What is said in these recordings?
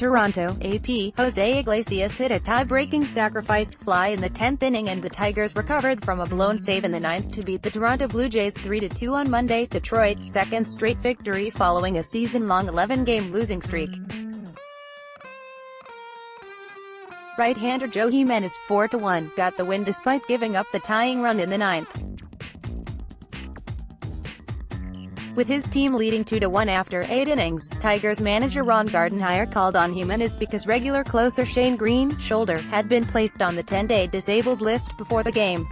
Toronto, AP, Jose Iglesias hit a tie-breaking sacrifice fly in the 10th inning and the Tigers recovered from a blown save in the ninth to beat the Toronto Blue Jays 3-2 on Monday, Detroit's second straight victory following a season-long 11-game losing streak. Right-hander Joe Jimenez 4-1, got the win despite giving up the tying run in the ninth. With his team leading 2-1 after 8 innings, Tigers manager Ron Gardenhire called on Jimenez because regular closer Shane Greene, shoulder, had been placed on the 10-day disabled list before the game.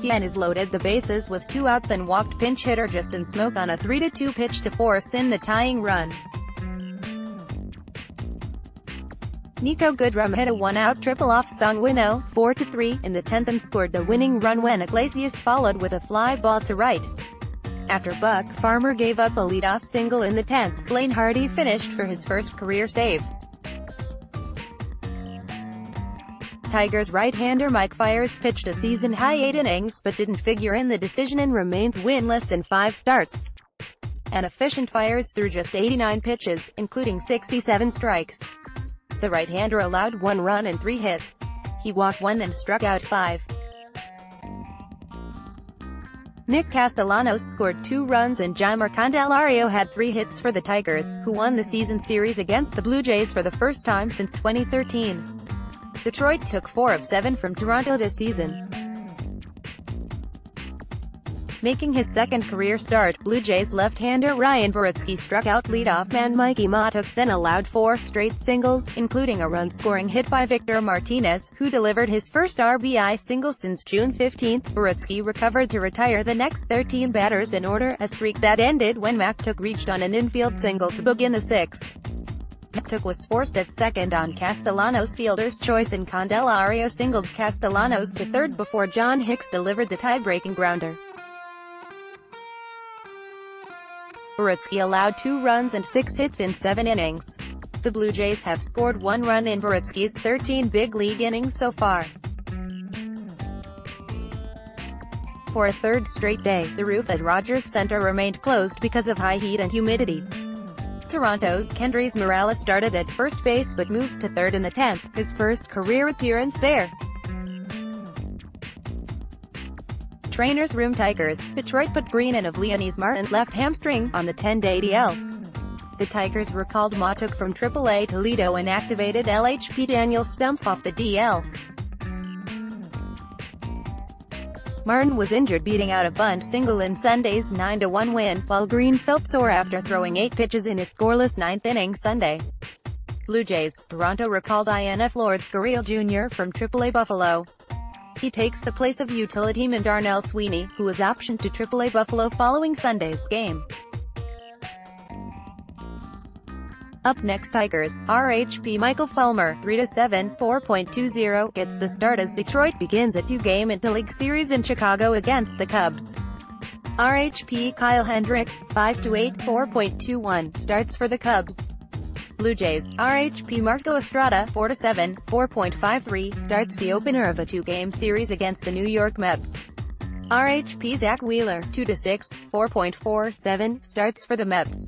Jimenez loaded the bases with two outs and walked pinch hitter Justin Smoak on a 3-2 pitch to force in the tying run. Niko Goodrum hit a one-out triple off Sung Wino, 4-3, in the 10th and scored the winning run when Iglesias followed with a fly ball to right. After Buck Farmer gave up a leadoff single in the 10th, Blaine Hardy finished for his first career save. Tigers right-hander Mike Fiers pitched a season-high eight innings but didn't figure in the decision and remains winless in five starts. An efficient Fiers threw just 89 pitches, including 67 strikes. The right-hander allowed one run and three hits. He walked one and struck out five. Nick Castellanos scored two runs and Jeimer Candelario had three hits for the Tigers, who won the season series against the Blue Jays for the first time since 2013. Detroit took four of seven from Toronto this season. Making his second career start, Blue Jays left-hander Ryan Borucki struck out leadoff man Mikey Mahtook, then allowed four straight singles, including a run-scoring hit by Victor Martinez, who delivered his first RBI single since June 15. Borucki recovered to retire the next 13 batters in order, a streak that ended when Mahtook reached on an infield single to begin the sixth. Mahtook was forced at second on Castellanos' fielder's choice and Candelario singled Castellanos to third before John Hicks delivered the tie-breaking grounder. Borucki allowed two runs and six hits in seven innings. The Blue Jays have scored one run in Borucki's 13 big league innings so far. For a third straight day, the roof at Rogers Center remained closed because of high heat and humidity. Toronto's Kendrys Morales started at first base but moved to third in the 10th, his first career appearance there. Trainer's room Tigers, Detroit put Greene and of Leonys Martin left hamstring on the 10-day DL. The Tigers recalled Mahtook from AAA Toledo and activated LHP Daniel Stumpf off the DL. Martin was injured beating out a bunt single in Sunday's 9-1 win, while Greene felt sore after throwing eight pitches in his scoreless ninth inning Sunday. Blue Jays, Toronto recalled INF Lourdes Gurriel Jr. from AAA Buffalo. He takes the place of utility man Darnell Sweeney, who was optioned to AAA Buffalo following Sunday's game. Up next Tigers, RHP Michael Fulmer, 3-7, 4.20, gets the start as Detroit begins a two-game interleague series in Chicago against the Cubs. RHP Kyle Hendricks, 5-8, 4.21, starts for the Cubs. Blue Jays, RHP Marco Estrada, 4-7, 4.53, starts the opener of a two-game series against the New York Mets. RHP Zack Wheeler, 2-6, 4.47, starts for the Mets.